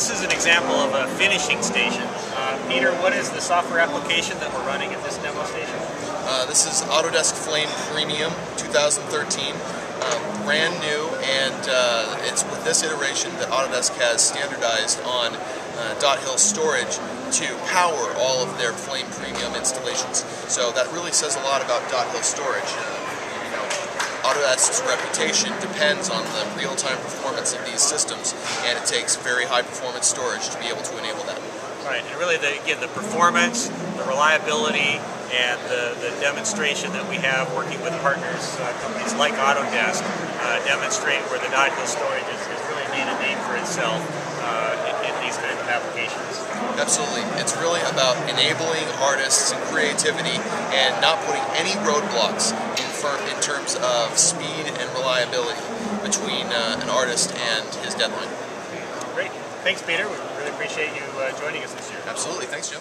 this is an example of a finishing station. Uh, Peter, what is the software application that we're running at this demo station? Uh, this is Autodesk Flame Premium 2013, um, brand new, and uh, it's with this iteration that Autodesk has standardized on uh, Dot Hill storage to power all of their Flame Premium installations. So that really says a lot about Dot Hill storage. Autodesk's reputation depends on the real-time performance of these systems, and it takes very high performance storage to be able to enable that. Right, and really, the, again, the performance, the reliability, and the, the demonstration that we have working with partners, uh, companies like Autodesk, uh, demonstrate where Dot Hill storage has, has really made a name for itself uh, in, in these kinds of applications. Absolutely. It's really about enabling artists and creativity and not putting any roadblocks in, in terms of speed and reliability between uh, an artist and his deadline. Great. Thanks, Peter. We really appreciate you uh, joining us this year. Absolutely. Thanks, Jim.